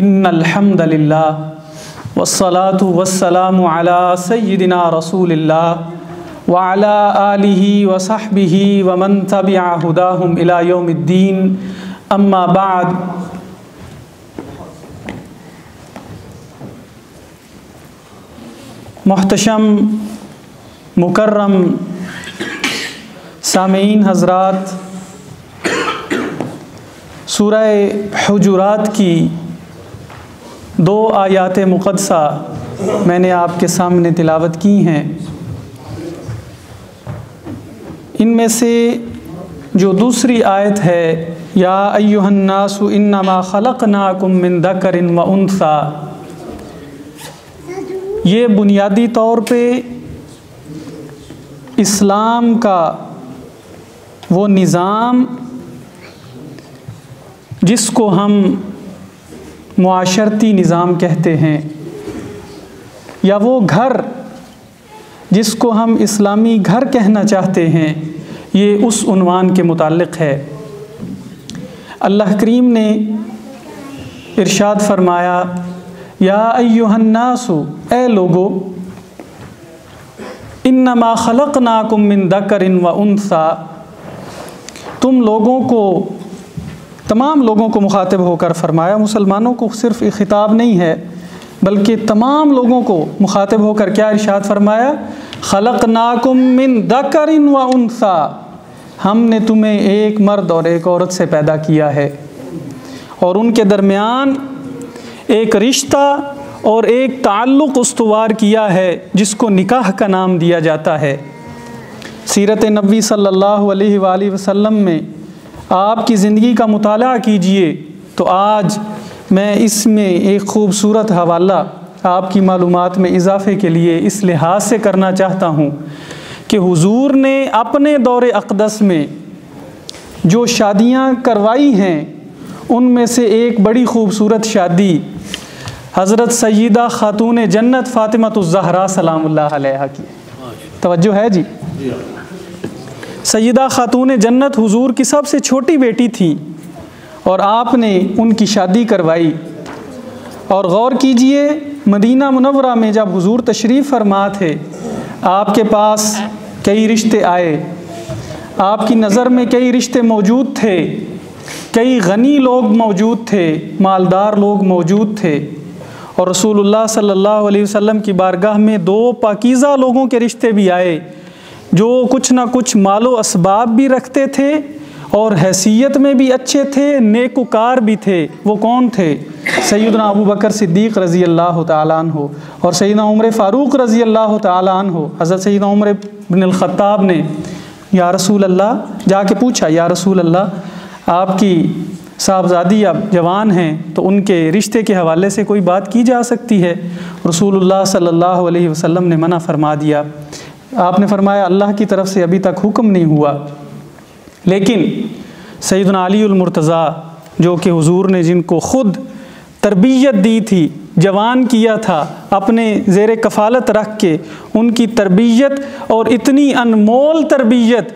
इन्नल्हम्दुलिल्लाह वस्सलातु वस्सलामु अला सय्यिदिना रसूलिल्लाह व अला आलिहि व सहबिहि व मन तबिअ हुदाहुम इला यौमिद्दीन अम्मा बाद मोहतशम मुकर्रम सामीन हजरात सूरह हुजुरात की दो आयात मुक़दसा मैंने आपके सामने तिलावत की हैं। इनमें से जो दूसरी आयत है, या अयुहन्नासु इन्नमा खलक़नाकुम मिन दकरिन व उनसा। ये बुनियादी तौर पे इस्लाम का वो निज़ाम जिसको हम मुआशरती निज़ाम कहते हैं। या वो घर जिसको हम इस्लामी घर कहना चाहते हैं, ये उस उनवान के मुतालिक है। अल्लाह करीम ने इरशाद फरमाया, या अयुहन्नासु ए लोगो, इन्नमा खलक नाकुम मिन दकरिन व उनसा, तुम लोगों को तमाम लोगों को मुखातिब होकर फरमाया, मुसलमानों को सिर्फ़ ख़िताब नहीं है, बल्कि तमाम लोगों को मुखातब होकर क्या इरशाद फरमाया? खलक नाकुम मिन दकरिन व उनसा। हमने तुम्हें एक मर्द और एक औरत से पैदा किया है और उनके दरमियान एक रिश्ता और एक ताल्लुक़ उस्तवार किया है, जिसको निकाह का नाम दिया जाता है। सीरत नबी सल्लल्लाहु अलैहि वसल्लम में आपकी ज़िंदगी का मुताला कीजिए। तो आज मैं इसमें एक ख़ूबसूरत हवाला आपकी मालूम में इजाफ़े के लिए इस लिहाज से करना चाहता हूँ कि हुजूर ने अपने दौर अक़दस में जो शादियाँ करवाई हैं उनमें से एक बड़ी ख़ूबसूरत शादी हज़रत सईदा ख़ातून जन्नत फ़ातिमतुज़हरा ज़हरा अलैहा की तोज्जो है जी, जी सईदा ख़ातून जन्नत हुजूर की सबसे छोटी बेटी थी और आपने उनकी शादी करवाई। और गौर कीजिए, मदीना मुनवरा में जब हुजूर तशरीफ़ फरमा थे, आपके पास कई रिश्ते आए। आपकी नज़र में कई रिश्ते मौजूद थे। कई गनी लोग मौजूद थे, मालदार लोग मौजूद थे। और रसूलुल्लाह सल्लल्लाहु अलैहि वसल्लम की बारगाह में दो पाकिज़ा लोगों के रिश्ते भी आए। जो कुछ ना कुछ मालो असबाब भी रखते थे और हैसियत में भी अच्छे थे, नेकुकार भी थे। वो कौन थे? सैदना अबू बकर सिद्दीक़ रज़ी अल्लाह तन हो और सैदना उम्र फ़ारूक रज़ी अल्लाह तन हो हज़रत सैदना उम्र बिन ख़त्ताब ने, या रसूल अल्लाह जाके पूछा, या रसूल अल्लाह आपकी साहबजादी अब जवान हैं तो उनके रिश्ते के हवाले से कोई बात की जा सकती है? सल्लल्लाहु अलैहि वसल्लम ने मना फरमा दिया आपने फरमाया अल्लाह की तरफ़ से अभी तक हुक्म नहीं हुआ। लेकिन सैदना अलीमरतज़ा जो कि हुजूर ने जिनको ख़ुद तरबियत दी थी जवान किया था अपने ज़ेर कफ़ालत रख के उनकी तरबियत और इतनी अनमोल तरबियत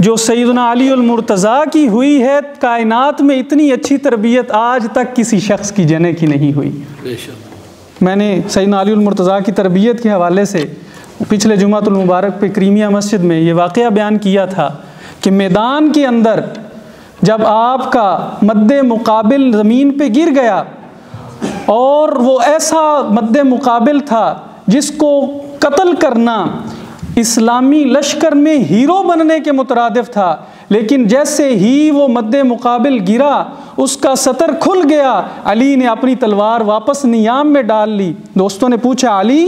जो सैदना अलीमरतज़ा की हुई है कायनात में इतनी अच्छी तरबियत आज तक किसी शख्स की जने की नहीं हुई। मैंने सैदना अलीमरतज़ा की तरबियत के हवाले से पिछले जुमातुलमुबारक पे क्रीमिया मस्जिद में ये वाक़ बयान किया था कि मैदान के अंदर जब आपका मद्द मुकाबिल ज़मीन पे गिर गया और वो ऐसा मद्द मुकाबिल था जिसको कत्ल करना इस्लामी लश्कर में हीरो बनने के मुतरदफ था, लेकिन जैसे ही वो मद्द मुकाबिल गिरा, उसका सतर खुल गया। अली ने अपनी तलवार वापस नियाम में डाल ली। दोस्तों ने पूछा, अली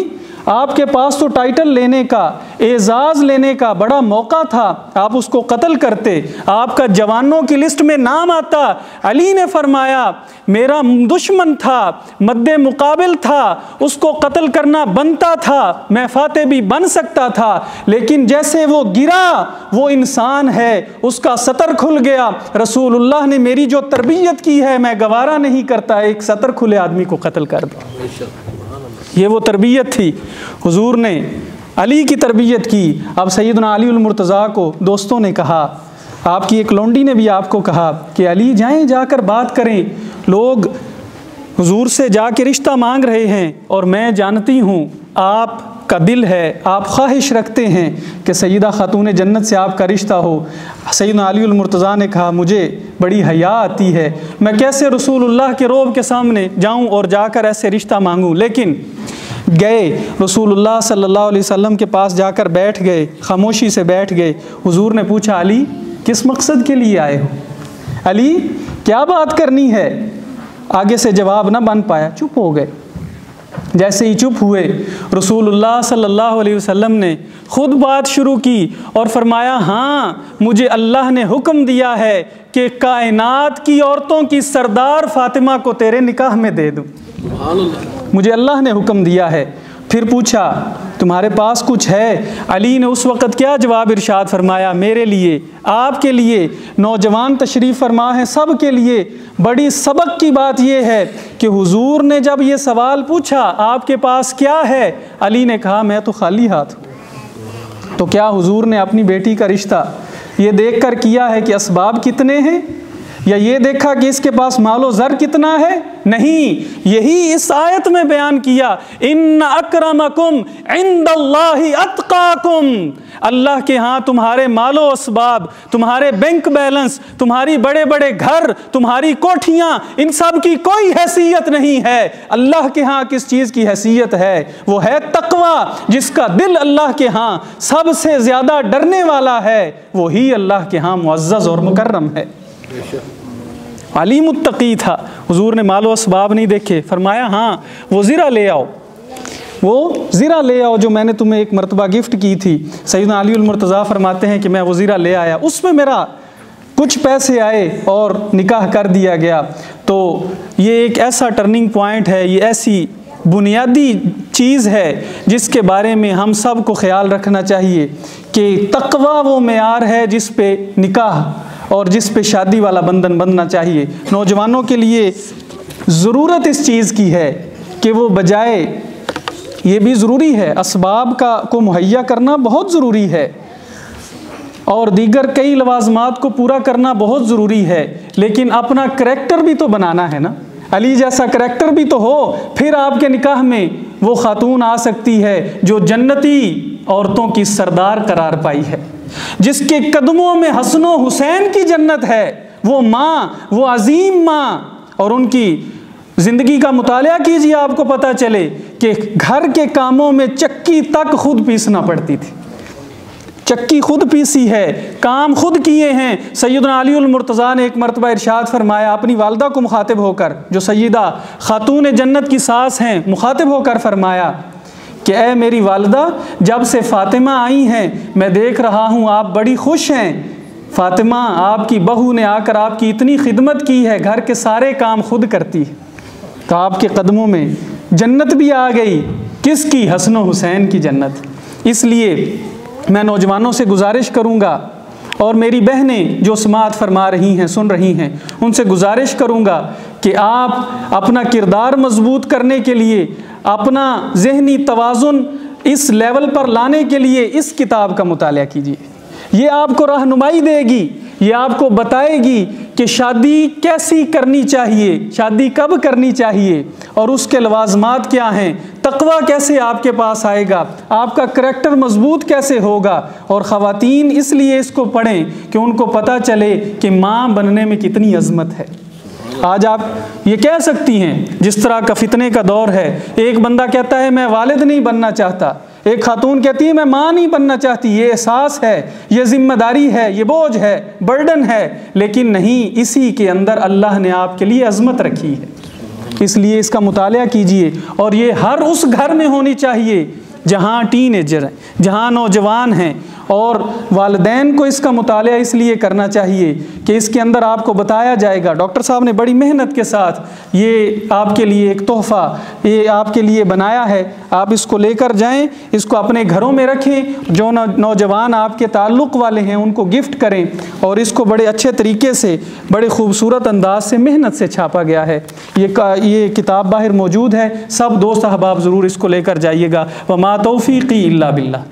आपके पास तो टाइटल लेने का, एजाज़ लेने का बड़ा मौका था। आप उसको कत्ल करते। आपका जवानों की लिस्ट में नाम आता। अली ने फरमाया, मेरा दुश्मन था, मद्द मुकाबिल था, उसको कत्ल करना बनता था, मैं फाते भी बन सकता था, लेकिन जैसे वो गिरा, वो इंसान है, उसका सतर खुल गया। रसूलुल्लाह ने मेरी जो तरबियत की है, मैं गवारा नहीं करता, एक सतर खुले आदमी को कत्ल कर दो। ये वो तरबियत थी। हुजूर ने अली की तरबियत की। अब सैदना अलीमरतज़ा को दोस्तों ने कहा, आपकी एक लौंडी ने भी आपको कहा कि अली जाएँ, जाकर बात करें। लोग हुजूर से जाके रिश्ता मांग रहे हैं और मैं जानती हूँ, आप का दिल है, आप ख्वाहिश रखते हैं कि सईदा ख़ातून जन्नत से आपका रिश्ता हो। सैद अलीमरतज़ा ने कहा, मुझे बड़ी हया आती है। मैं कैसे रसूलुल्लाह के रोब के सामने जाऊँ और जाकर ऐसे रिश्ता मांगूं? लेकिन गए, रसूलुल्लाह सल्लल्लाहु अलैहि वसल्लम के पास जाकर बैठ गए, खामोशी से बैठ गए। हुजूर ने पूछा, अली, किस मकसद के लिए आए हो? अली, क्या बात करनी है? आगे से जवाब ना बन पाया, चुप हो गए। जैसे ही चुप हुए रसूलुल्लाह सल्लल्लाहु अलैहि वसल्लम ने खुद बात शुरू की और फरमाया हाँ मुझे अल्लाह ने हुक्म दिया है कि कायनात की औरतों की सरदार फातिमा को तेरे निकाह में दे दूँ। मुझे अल्लाह ने हुक्म दिया है फिर पूछा, तुम्हारे पास कुछ है? अली ने उस वक़्त क्या जवाब इरशाद फरमाया, मेरे लिए, आपके लिए, नौजवान तशरीफ़ फरमा है सब के लिए। बड़ी सबक की बात यह है कि हुजूर ने जब ये सवाल पूछा, आपके पास क्या है? अली ने कहा, मैं तो खाली हाथ तो क्या हुजूर ने अपनी बेटी का रिश्ता ये देख कर किया है कि इसबाब कितने हैं? या ये देखा कि इसके पास मालो ज़र कितना है? नहीं। यही इस आयत में बयान किया इन अक्रमकुम अतकाकुम। अल्लाह के यहाँ तुम्हारे मालो इसबाब तुम्हारे बैंक बैलेंस, तुम्हारी बड़े बड़े घर, तुम्हारी कोठियाँ, इन सब की कोई हैसियत नहीं है। अल्लाह के यहाँ किस चीज़ की हैसियत है? वो है तकवा, जिसका दिल अल्लाह के यहाँ सबसे ज़्यादा डरने वाला है। वही अल्लाह के यहाँ मुआज़ और मुकर्रम है। अली मुत्तकी था। हजूर ने मालो असबाब नहीं देखे। फरमाया हाँ वो ज़रा ले आओ। वो ज़रा ले आओ जो मैंने तुम्हें एक मरतबा गिफ्ट की थी। सईद अलीमरतज़ा फरमाते हैं कि मैं वो ज़ीरा ले आया। उसमें मेरा कुछ पैसे आए और निकाह कर दिया गया। तो ये एक ऐसा टर्निंग पॉइंट है, ये ऐसी बुनियादी चीज़ है जिसके बारे में हम सबको ख्याल रखना चाहिए कि तकवा वो मैार है जिस पे निकाह और जिस पे शादी वाला बंधन बंधना चाहिए। नौजवानों के लिए ज़रूरत इस चीज़ की है कि वो बजाय ये भी ज़रूरी है इसबाब का, को मुहैया करना बहुत ज़रूरी है। और दीगर कई लवाजमात को पूरा करना बहुत ज़रूरी है, लेकिन अपना करैक्टर भी तो बनाना है ना। अली जैसा करैक्टर भी तो हो, फिर आपके निकाह में वो खातून आ सकती है, जो जन्नती औरतों की सरदार करार पाई है। जिसके कदमों में हसनो हुसैन की जन्नत है, वो माँ, वो अजीम माँ। और उनकी ज़िंदगी का मुताल कीजिए, आपको पता चले कि घर के कामों में चक्की तक खुद पीसना पड़ती थी। चक्की खुद पीसी है, काम खुद किए हैं। सैदना अलीमरतज़ा ने एक मरतबा इरशाद फरमाया, अपनी वालदा को मुखातिब होकर, जो सैदा ख़ातून जन्नत की सास हैं, मुखातिब होकर फरमाया कि ए मेरी वालदा, जब से फ़ातिमा आई हैं, मैं देख रहा हूँ आप बड़ी खुश हैं। फ़ातिमा, आपकी बहू ने आकर आपकी इतनी खिदमत की है, घर के सारे काम खुद करती है। तो आपके कदमों में जन्नत भी आ गई। किसकी? हसन हुसैन की जन्नत। इसलिए मैं नौजवानों से गुजारिश करूँगा, और मेरी बहनें जो समात फरमा रही हैं, सुन रही हैं, उनसे गुजारिश करूँगा कि आप अपना किरदार मज़बूत करने के लिए, अपना जहनी तोज़ुन इस लेवल पर लाने के लिए इस किताब का मुताल कीजिए। ये आपको रहनुमाई देगी, ये आपको बताएगी कि शादी कैसी करनी चाहिए, शादी कब करनी चाहिए और उसके लवाजमात क्या हैं, तकवा कैसे आपके पास आएगा, आपका करैक्टर मज़बूत कैसे होगा और ख़वातीन इसलिए इसको पढ़ें कि उनको पता चले कि माँ बनने में कितनी अजमत है। आज आप ये कह सकती हैं, जिस तरह का फितने का दौर है, एक बंदा कहता है, मैं वालिद नहीं बनना चाहता। एक खातून कहती है, मैं माँ नहीं बनना चाहती। ये एहसास है, ये ज़िम्मेदारी है, ये बोझ है, बर्डन है, लेकिन नहीं, इसी के अंदर अल्लाह ने आपके लिए अजमत रखी है। इसलिए इसका मुताल कीजिए, और ये हर उस घर में होनी चाहिए, जहाँ टीन एजर हैं, जहाँ नौजवान हैं और वालदेन को इसका मुताल इसलिए करना चाहिए कि इसके अंदर आपको बताया जाएगा। डॉक्टर साहब ने बड़ी मेहनत के साथ ये आपके लिए एक तोहफ़ा, ये आपके लिए बनाया है। आप इसको लेकर जाएँ, इसको अपने घरों में रखें। जो नौजवान आपके ताल्लुक़ वाले हैं, उनको गिफ्ट करें और इसको बड़े अच्छे तरीके से, बड़े खूबसूरत अंदाज से, मेहनत से छापा गया है। ये ये किताब बाहर मौजूद है। सब दोस्त अहबाब ज़रूर इसको लेकर जाइएगा। व मा तोफ़ी बिल्ला